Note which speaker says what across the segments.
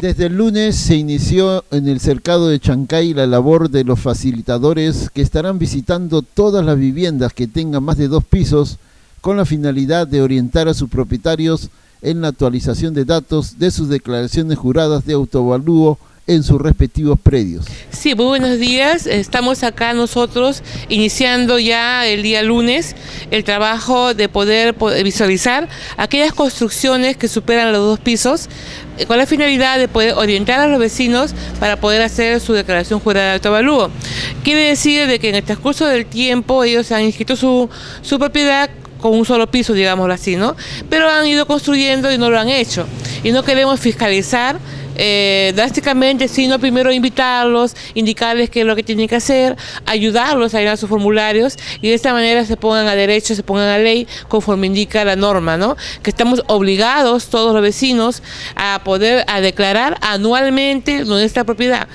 Speaker 1: Desde el lunes se inició en el cercado de Chancay la labor de los facilitadores que estarán visitando todas las viviendas que tengan más de dos pisos con la finalidad de orientar a sus propietarios en la actualización de datos de sus declaraciones juradas de autovalúo en sus respectivos predios.
Speaker 2: Sí, muy buenos días. Estamos acá nosotros iniciando ya el día lunes el trabajo de poder visualizar aquellas construcciones que superan los dos pisos eh, con la finalidad de poder orientar a los vecinos para poder hacer su declaración jurada de autovalúo. Quiere decir de que en el transcurso del tiempo ellos han inscrito su, su propiedad con un solo piso, digámoslo así, ¿no? Pero han ido construyendo y no lo han hecho. Y no queremos fiscalizar eh, drásticamente, sino primero invitarlos, indicarles qué es lo que tienen que hacer, ayudarlos a llenar sus formularios y de esta manera se pongan a derecho, se pongan a ley conforme indica la norma, ¿no? Que estamos obligados todos los vecinos a poder a declarar anualmente nuestra propiedad.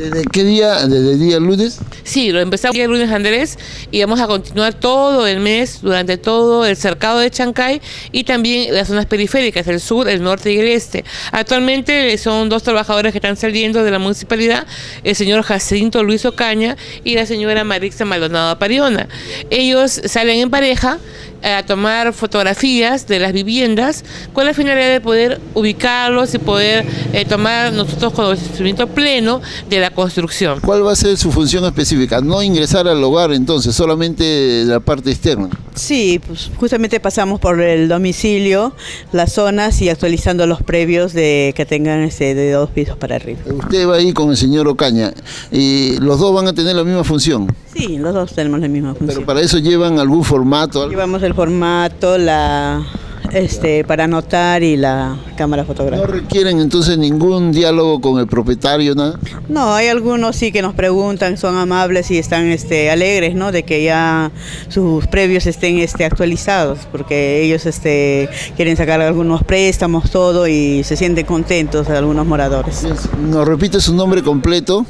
Speaker 1: ¿Desde qué día? ¿Desde el día lunes?
Speaker 2: Sí, lo empezamos el lunes Andrés y vamos a continuar todo el mes, durante todo el cercado de Chancay y también las zonas periféricas, el sur, el norte y el este. Actualmente son dos trabajadores que están saliendo de la municipalidad, el señor Jacinto Luis Ocaña y la señora Marixa Maldonado Pariona. Ellos salen en pareja a tomar fotografías de las viviendas con la finalidad de poder ubicarlos y poder eh, tomar nosotros conocimiento pleno de la construcción.
Speaker 1: ¿Cuál va a ser su función específica? No ingresar al hogar entonces, solamente la parte externa.
Speaker 3: Sí, pues justamente pasamos por el domicilio, las zonas y actualizando los previos de que tengan este, de dos pisos para arriba.
Speaker 1: Usted va ahí con el señor Ocaña y los dos van a tener la misma función.
Speaker 3: Sí, los dos tenemos la misma función.
Speaker 1: Pero para eso llevan algún formato.
Speaker 3: Llevamos el formato, la este, para anotar y la cámara fotográfica.
Speaker 1: ¿No requieren entonces ningún diálogo con el propietario, nada?
Speaker 3: No, hay algunos sí que nos preguntan, son amables y están este, alegres, ¿no? De que ya sus previos estén este, actualizados, porque ellos este, quieren sacar algunos préstamos, todo, y se sienten contentos algunos moradores.
Speaker 1: ¿Nos repite su nombre completo?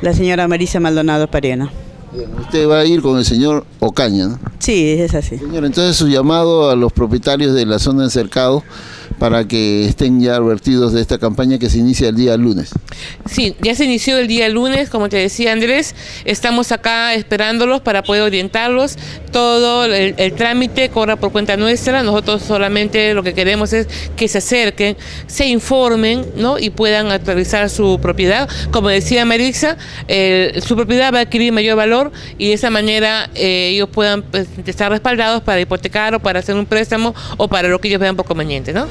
Speaker 3: La señora Marisa Maldonado Pariena
Speaker 1: usted va a ir con el señor Ocaña, ¿no?
Speaker 3: Sí, es así.
Speaker 1: Señor, entonces su llamado a los propietarios de la zona de cercado para que estén ya advertidos de esta campaña que se inicia el día lunes.
Speaker 2: Sí, ya se inició el día lunes, como te decía Andrés, estamos acá esperándolos para poder orientarlos. Todo el, trámite corre por cuenta nuestra, nosotros solamente lo que queremos es que se acerquen, se informen ¿no? y puedan actualizar su propiedad. Como decía Marixa, su propiedad va a adquirir mayor valor y de esa manera eh, ellos puedan pues, estar respaldados para hipotecar o para hacer un préstamo o para lo que ellos vean por conveniente. ¿no?